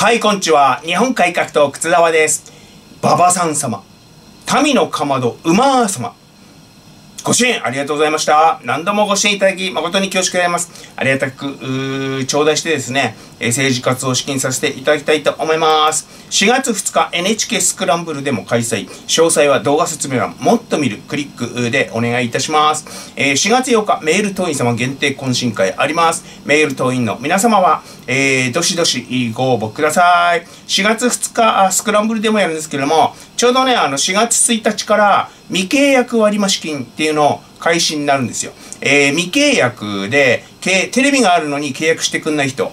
はい、こんにちは。日本改革党、靴沢です。馬場さん様。民のかまど、馬様。ご支援ありがとうございました。何度もご支援いただき、誠に恐縮でございます。ありがたく、頂戴してですね、政治活動を資金させていただきたいと思います。4月2日、NHK スクランブルでも開催。詳細は動画説明欄、もっと見るクリックでお願いいたします。え4月8日、メール党員様限定懇親会あります。メール党員の皆様は、えー、どしどしご応募ください。4月2日、スクランブルでもやるんですけれども、ちょうどね、あの、4月1日から未契約割増金っていうのを開始になるんですよ。えー、未契約で、テレビがあるのに契約してくんない人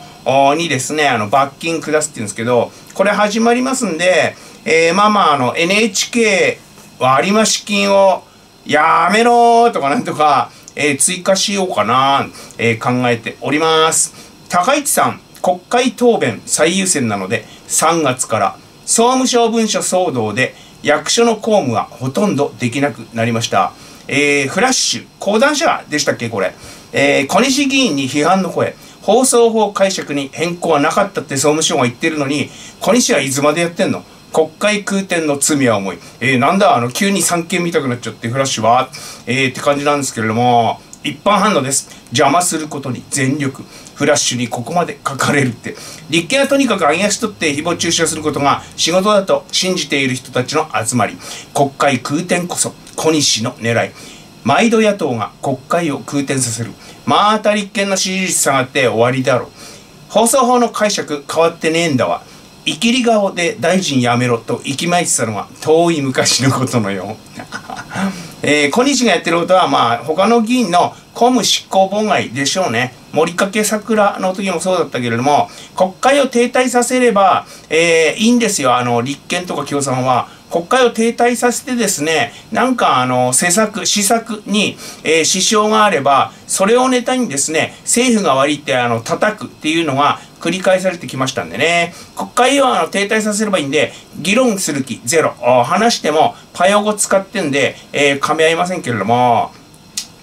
にですね、あの、罰金下すって言うんですけど、これ始まりますんで、えー、まあまあ、あの、NHK 割増金をやめろとかなんとか、えー、追加しようかな、えー、考えております。高市さん、国会答弁最優先なので、3月から総務省文書騒動で役所の公務がほとんどできなくなりました。えー、フラッシュ、講談社でしたっけこれ。えー、小西議員に批判の声。放送法解釈に変更はなかったって総務省が言ってるのに、小西はいつまでやってんの？国会空転の罪は重い。えー、なんだ、あの、急に三件見たくなっちゃって、フラッシュは、えー、って感じなんですけれども、一般反応です。邪魔することに全力。フラッシュにここまで書かれるって。立憲はとにかく揚げ足取って誹謗中傷することが仕事だと信じている人たちの集まり。国会空転こそ小西の狙い。毎度野党が国会を空転させる。また立憲の支持率下がって終わりだろう。放送法の解釈変わってねえんだわ。いきり顔で大臣辞めろと息巻いてたのは遠い昔のことのよう。えー、小西がやってることは、まあ、他の議員の公務執行妨害でしょうね。森かけ桜の時もそうだったけれども、国会を停滞させれば、えー、いいんですよ。あの、立憲とか共産は。国会を停滞させてですね、なんかあの、施策、施策に、えー、支障があれば、それをネタにですね、政府が割りってあの、叩くっていうのが繰り返されてきましたんでね、国会をあの停滞させればいいんで、議論する気ゼロ。話しても、パヨ語使ってんで、えー、噛み合いませんけれども、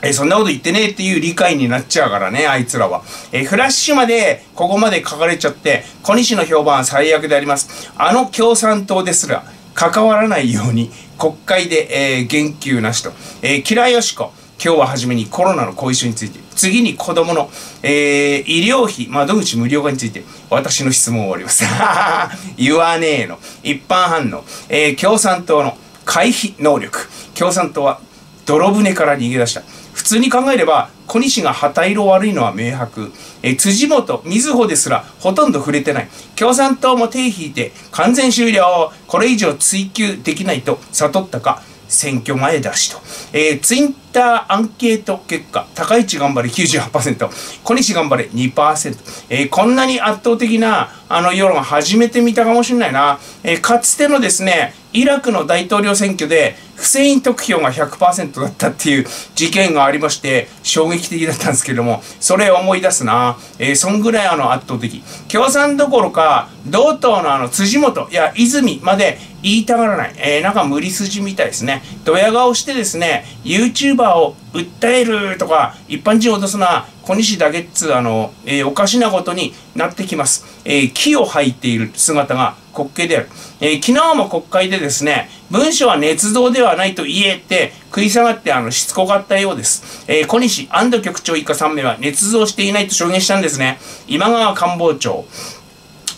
えー、そんなこと言ってねえっていう理解になっちゃうからね、あいつらは。えー、フラッシュまで、ここまで書かれちゃって、小西の評判は最悪であります。あの共産党ですら、関わらないように国会で、えー、言及なしと。えー、キラヨシコ。今日は初めにコロナの後遺症について、次に子供の、えー、医療費窓口無料化について、私の質問を終わります。言わねえの。一般反応。えー、共産党の回避能力。共産党は泥船から逃げ出した。普通に考えれば、小西が旗色悪いのは明白。え辻元、瑞穂ですらほとんど触れてない。共産党も手引いて完全終了。これ以上追及できないと悟ったか。選挙前だしと。えー、ツイッターアンケート結果、高市頑張れ98%、小西頑張れ2%。えー、こんなに圧倒的なあの世論初めて見たかもしれないな。えー、かつてのですね、イラクの大統領選挙で不正員得票が100%だったっていう事件がありまして衝撃的だったんですけどもそれを思い出すな、えー、そんぐらいあの圧倒的。共産どころか同党のあの辻元いや泉まで言いたがらない、えー、なんか無理筋みたいですね。ドヤ顔してですね YouTuber を訴えるとか一般人を脅すのは小西だけっつあの、えー、おかしなことになってきます、えー、木を吐いている姿が滑稽である、えー、昨日も国会でですね文書は捏造ではないと言えって食い下がってあのしつこかったようです、えー、小西安藤局長一家3名は捏造していないと証言したんですね。今川官房長。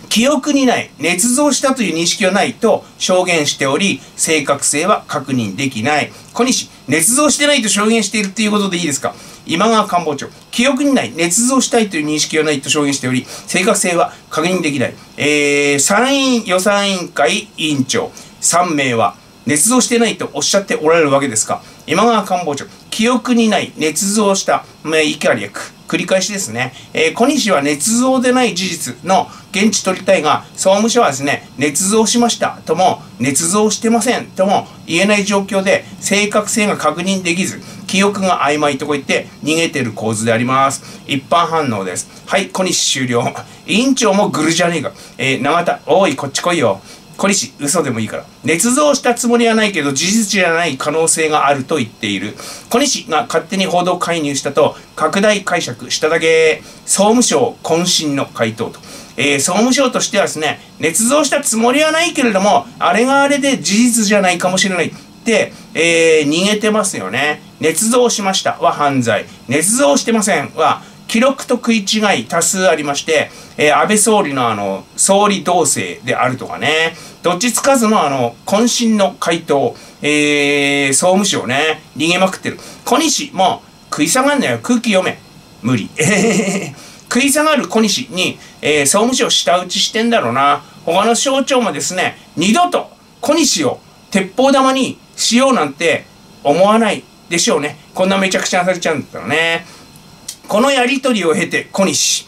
記憶にない、捏造したという認識はないと証言しており、正確性は確認できない。小西、捏造してないと証言しているということでいいですか？今川官房長、記憶にない、捏造したいという認識はないと証言しており、正確性は確認できない。えー、参院予算委員会委員長3名は、捏造してないとおっしゃっておられるわけですか？今川官房長、記憶にない、捏造した、まあ、怒り役。繰り返しですね。えー、小西は捏造でない事実の現地取りたいが、総務省はですね、捏造しましたとも、捏造してませんとも言えない状況で、正確性が確認できず、記憶が曖昧とこ言って逃げてる構図であります。一般反応です。はい、小西終了。委員長もグルじゃねえか。えー、永田、おい、こっち来いよ。小西、嘘でもいいから。捏造したつもりはないけど、事実じゃない可能性があると言っている。小西が勝手に報道介入したと、拡大解釈しただけ、総務省渾身の回答と。えー、総務省としてはですね、捏造したつもりはないけれども、あれがあれで事実じゃないかもしれない。で、えー、逃げてますよね。捏造しましたは犯罪。捏造してませんは、記録と食い違い多数ありまして、えー、安倍総理のあの、総理同棲であるとかね、どっちつかずのあの、渾身の回答、えー、総務省ね、逃げまくってる。小西も食い下がんなよ、空気読め。無理。食い下がる小西に、えー、総務省下打ちしてんだろうな。他の省庁もですね、二度と小西を鉄砲玉にしようなんて思わないでしょうね。こんなめちゃくちゃされちゃうんだったらね。このやりとりを経て小西、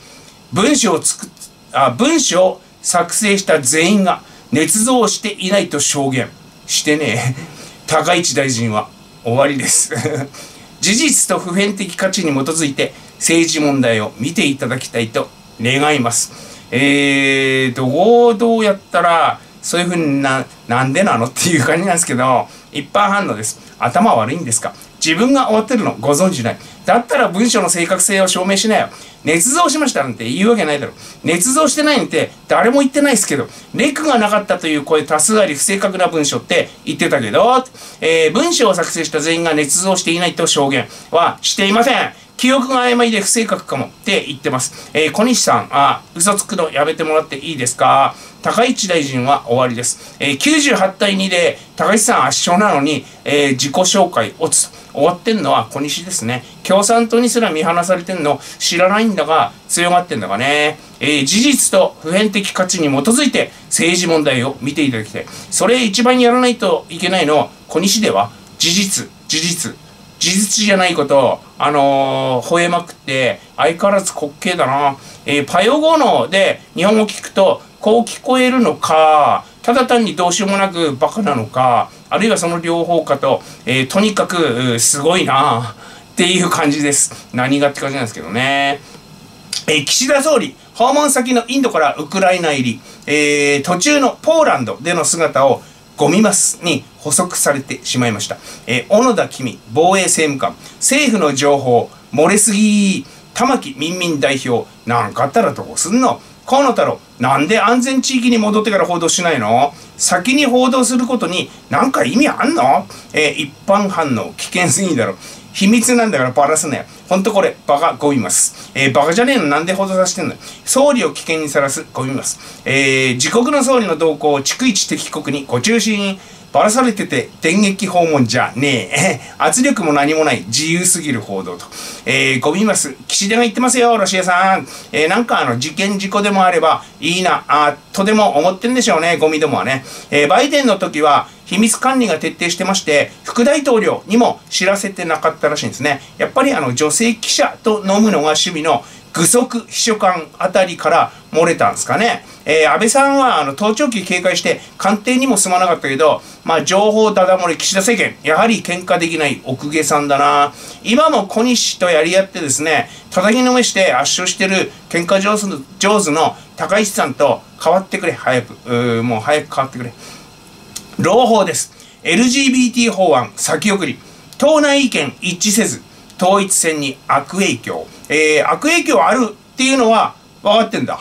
文章を作っ、あ、文章を作成した全員が捏造していないと証言してね。高市大臣は終わりです 事実と普遍的価値に基づいて政治問題を見ていただきたいと願います。えー、どう、どうやったら、そういうふうにな、なんでなのっていう感じなんですけど、一般反応です。頭悪いんですか？自分が終わってるのご存知ない。だったら文章の正確性を証明しなよ。捏造しましたなんて言うわけないだろ。捏造してないなんて誰も言ってないですけど、レクがなかったという声多数あり不正確な文章って言ってたけど、えー、文章を作成した全員が捏造していないと証言はしていません。記憶が曖昧で不正確かもって言ってます。えー、小西さん、あ、嘘つくのやめてもらっていいですか？高市大臣は終わりです。えー、98対2で高市さん圧勝なのに、えー、自己紹介落つ。終わってんのは小西ですね。共産党にすら見放されてんの知らないんだが強がってんだがね。えー、事実と普遍的価値に基づいて政治問題を見ていただきたい。それ一番やらないといけないのは小西では事実、事実、事実じゃないこと、あのー、吠えまくって、相変わらず滑稽だな。えー、パヨゴので日本語聞くと、こう聞こえるのか、ただ単にどうしようもなくバカなのか、あるいはその両方かと、えー、とにかく、すごいなっていう感じです。何がって感じなんですけどね。えー、岸田総理、訪問先のインドからウクライナ入り、えー、途中のポーランドでの姿をゴミマスに補足されてしまいました。えー、小野田君防衛政務官、政府の情報、漏れすぎ、玉木民民代表、なんかあったらどうすんの？河野太郎、なんで安全地域に戻ってから報道しないの？先に報道することに何か意味あんの？えー、一般反応、危険すぎだろ。秘密なんだからバラすなよ。ほんとこれ、バカゴミます。えー、バカじゃねえの？なんで報道させてんの？総理を危険にさらすゴミます。えー、自国の総理の動向を逐一敵国にご中心ばらされてて電撃訪問じゃねえ。圧力も何もない自由すぎる報道と。えー、ゴミます。岸田が言ってますよ、ロシアさん。えー、なんかあの、事件事故でもあればいいな、あとでも思ってんでしょうね、ゴミどもはね。えー、バイデンの時は、秘密管理が徹底してまして、副大統領にも知らせてなかったらしいんですね。やっぱりあの、女性記者と飲むのが趣味の具足秘書官あたりから漏れたんですかね。えー、安倍さんはあの盗聴器警戒して官邸にも住まなかったけど、まあ、情報だだ漏れ岸田政権、やはり喧嘩できない奥下さんだな。今も小西とやり合ってですね、叩きのめして圧勝してる喧嘩上手上手の高市さんと変わってくれ、早く。うもう早く変わってくれ。朗報です。LGBT 法案先送り。党内意見一致せず、統一戦に悪影響。えー、悪影響あるっていうのは分かってんだ。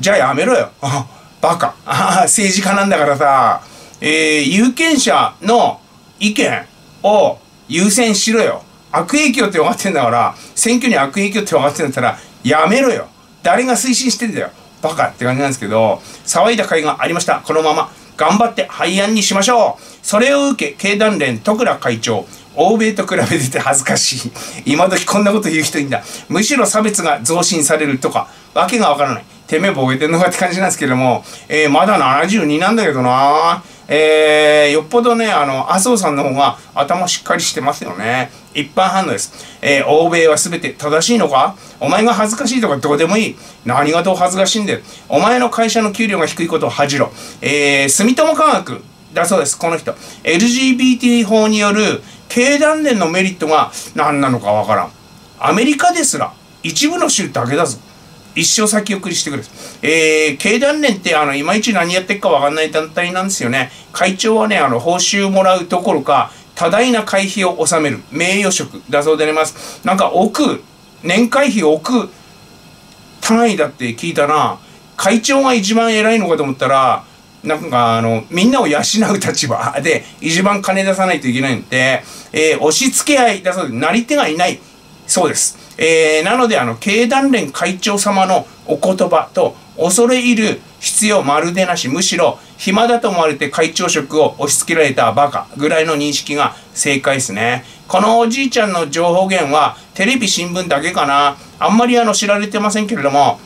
じゃあやめろよ。バカ。政治家なんだからさ、えー、有権者の意見を優先しろよ。悪影響って分かってんだから、選挙に悪影響って分かってんだったら、やめろよ。誰が推進してんだよ。バカって感じなんですけど、騒いだ会がありました。このまま。頑張って廃案にしましょう。それを受け、経団連徳倉会長、欧米と比べてて恥ずかしい。今時こんなこと言う人いんだ。むしろ差別が増進されるとか、わけがわからない。てめえボケてんのかって感じなんですけども、えー、まだ72なんだけどなえー、よっぽどね、あの、麻生さんの方が頭しっかりしてますよね。一般反応です。えー、欧米は全て正しいのか？お前が恥ずかしいとかどうでもいい。何がどう恥ずかしいんだよ。お前の会社の給料が低いことを恥じろ。えー、住友科学だそうです、この人。LGBT 法による経団連のメリットが何なのかわからん。アメリカですら一部の州だけだぞ。一生先送りしてくれ。えー、経団連ってあの、いまいち何やってるかわかんない団体なんですよね。会長はね、あの、報酬もらうどころか、多大な会費を納める名誉職だそうであります。なんか億、年会費億単位だって聞いたな。会長が一番偉いのかと思ったら、なんかあの、みんなを養う立場で、一番金出さないといけないんで、えー、押し付け合いだそうで、なり手がいない。そうです。えー、なので、あの、経団連会長様のお言葉と、恐れ入る必要まるでなし、むしろ、暇だと思われて会長職を押し付けられたバカぐらいの認識が正解ですね。このおじいちゃんの情報源は、テレビ新聞だけかな。あんまりあの、知られてませんけれども、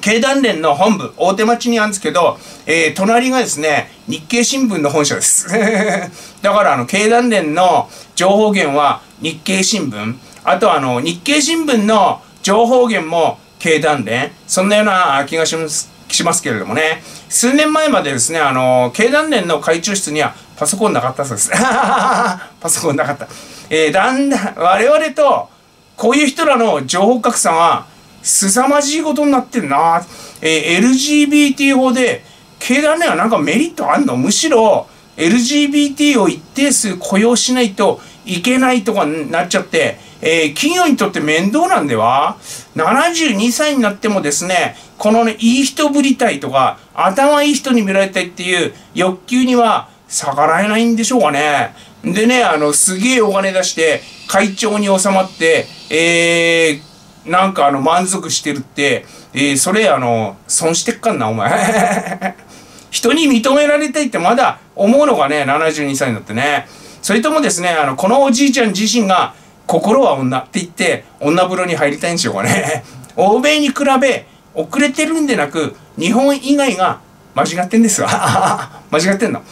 経団連の本部、大手町にあるんですけど、えー、隣がですね、日経新聞の本社です。だから、あの、経団連の情報源は日経新聞、あとあの、日経新聞の情報源も経団連、そんなような気がします。しますけれどもね、数年前までですね、あの、経団連の会長室にはパソコンなかったそうです。パソコンなかった。えー、だんだん、我々と、こういう人らの情報格差は、凄まじいことになってるな。えー、LGBT 法で、経団連はなんかメリットあんの？むしろ、LGBT を一定数雇用しないといけないとかになっちゃって、えー、企業にとって面倒なんでは ?72 歳になってもですね、このね、いい人ぶりたいとか、頭いい人に見られたいっていう欲求には逆らえないんでしょうかね。でね、あの、すげえお金出して、会長に収まって、えー、なんかあの、満足してるって、えー、それあの、損してっかんな、お前。人に認められたいってまだ思うのがね、72歳になってね。それともですね、あの、このおじいちゃん自身が、心は女って言って、女風呂に入りたいんでしょうかね。欧米に比べ、遅れてるんでなく、日本以外が間違ってんですわ。間違ってんの。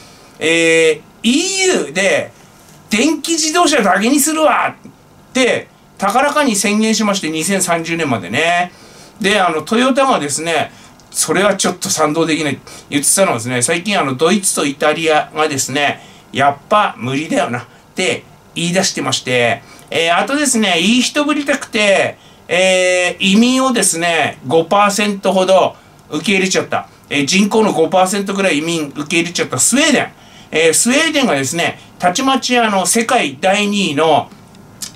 えー、EU で、電気自動車だけにするわって、高らかに宣言しまして、2030年までね。で、あの、トヨタがですね、それはちょっと賛同できない言ってたのはですね、最近あの、ドイツとイタリアがですね、やっぱ無理だよなって言い出してまして、えー、あとですね、いい人ぶりたくて、えー、移民をですね、5%ほど受け入れちゃった。えー、人口の5%ぐらい移民受け入れちゃったスウェーデン。えー、スウェーデンがですね、たちまちあの、世界第2位の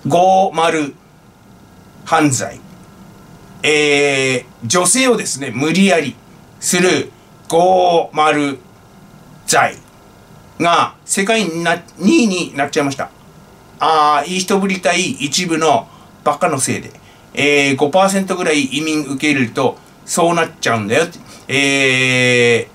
50犯罪。えー、女性をですね、無理やりする50罪が世界にな2位になっちゃいました。ああ、いい人ぶりたい一部のバカのせいで、えー、5%ぐらい移民受け入れると、そうなっちゃうんだよって。え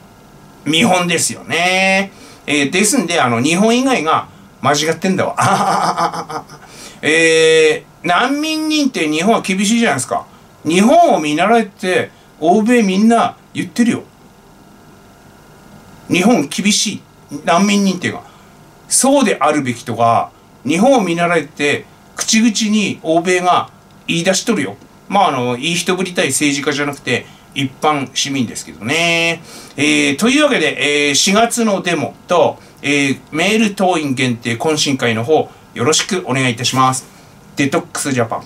ー、見本ですよね。えー、ですんで、あの、日本以外が間違ってんだわ。えー、難民認定日本は厳しいじゃないですか。日本を見習えて、欧米みんな言ってるよ。日本厳しい。難民認定が。そうであるべきとか、日本を見習えて口々に欧米が言い出しとるよ。まああの、いい人ぶりたい政治家じゃなくて一般市民ですけどね。えー、というわけで、えー、4月のデモと、えー、メール党員限定懇親会の方よろしくお願いいたします。デトックスジャパン。